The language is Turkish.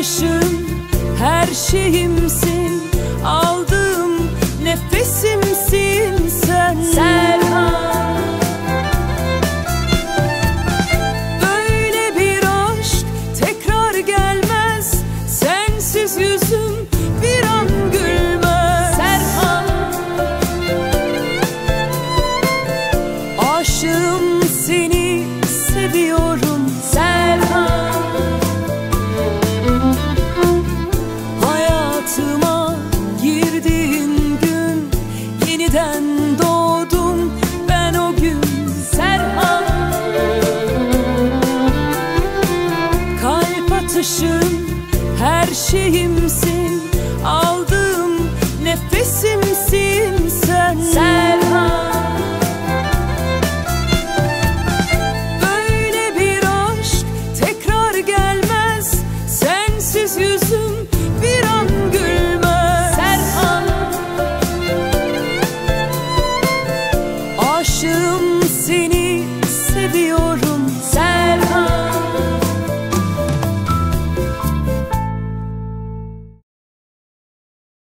Bakışın her şeyimsin. Aldığım nefesimsin sen. Serhan. Böyle bir aşk tekrar gelmez. Sensiz yüzüm bir an gülmez. Serhan. Aşığım seni seviyorum. Hayatıma girdiğin gün. Yeniden doğdum ben o gün Serhan. Kalp atışım her şeyimsin